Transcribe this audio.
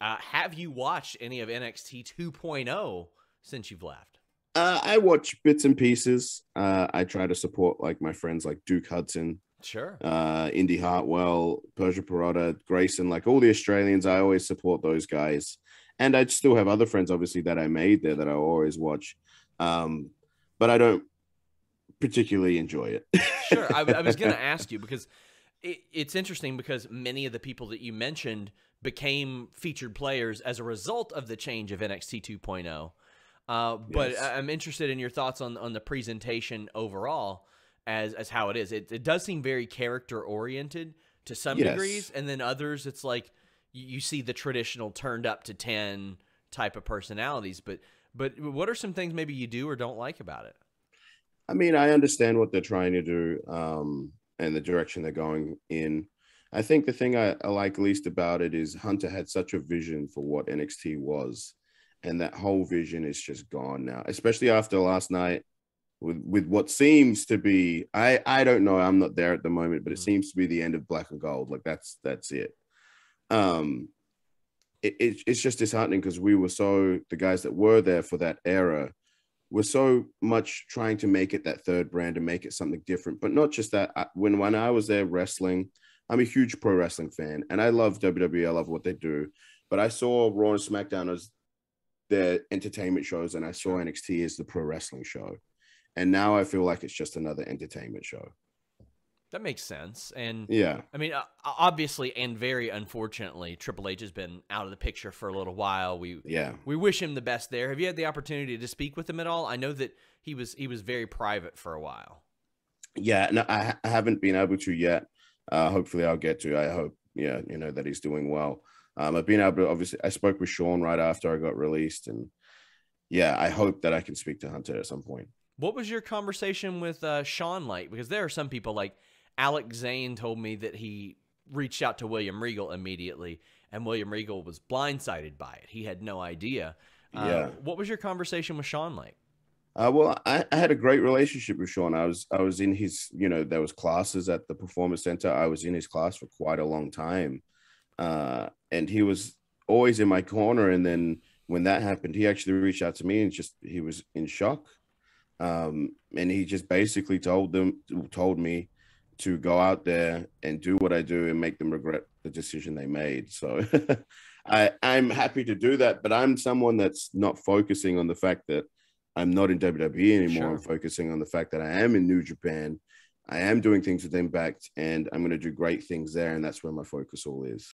Uh, have you watched any of NXT 2.0 since you've left? Uh, I watch bits and pieces. Uh, I try to support like my friends like Duke Hudson, Sure. uh, Indi Hartwell, Persia Pirotta, Grayson, like all the Australians. I always support those guys, and I still have other friends, obviously, that I made there that I always watch. Um, but I don't particularly enjoy it. sure. I, I was going to ask you because it, it's interesting because many of the people that you mentioned became featured players as a result of the change of NXT 2.0. Uh, but Yes. I'm interested in your thoughts on, on the presentation overall as, as how it is. It, it does seem very character oriented to some Yes. degrees, and then others, it's like you, you see the traditional turned up to 10 type of personalities. But but what are some things maybe you do or don't like about it? I mean, I understand what they're trying to do um, and the direction they're going in. I think the thing I, I like least about it is Hunter had such a vision for what NXT was, and that whole vision is just gone now. Especially after last night, with with what seems to be I I don't know. I'm not there at the moment, but it Mhm. seems to be the end of Black and Gold. Like that's that's it. Um, it, it it's just disheartening because we were so the guys that were there for that era we're so much trying to make it that third brand and make it something different. But not just that. I, when when I was there wrestling, I'm a huge pro wrestling fan, and I love WWE. I love what they do. But I saw Raw and SmackDown as their entertainment shows, and I saw NXT as the pro wrestling show. And now I feel like it's just another entertainment show. That makes sense. And Yeah, I mean, obviously, and very unfortunately, Triple H has been out of the picture for a little while. We yeah. we wish him the best there. Have you had the opportunity to speak with him at all? I know that he was he was very private for a while. Yeah, no, I, I haven't been able to yet. Uh, hopefully, I'll get to. I hope, yeah, you know that he's doing well. Um, I've been able to. Obviously, I spoke with Shawn right after I got released, and yeah, I hope that I can speak to Hunter at some point. What was your conversation with uh, Shawn like? Because there are some people like Alex Zayne told me that he reached out to William Regal immediately, and William Regal was blindsided by it. He had no idea. Uh, Yeah. What was your conversation with Shawn like? Uh, well, I, I had a great relationship with Shawn. I was I was in his, you know, there was classes at the performance center. I was in his class for quite a long time, uh, and he was always in my corner. And then when that happened, he actually reached out to me and just he was in shock, um, and he just basically told them told me to go out there and do what I do and make them regret the decision they made. So I I'm happy to do that, but I'm someone that's not focusing on the fact that I'm not in WWE anymore. Sure. I'm focusing on the fact that I am in New Japan. I am doing things with Impact and I'm going to do great things there. And that's where my focus all is.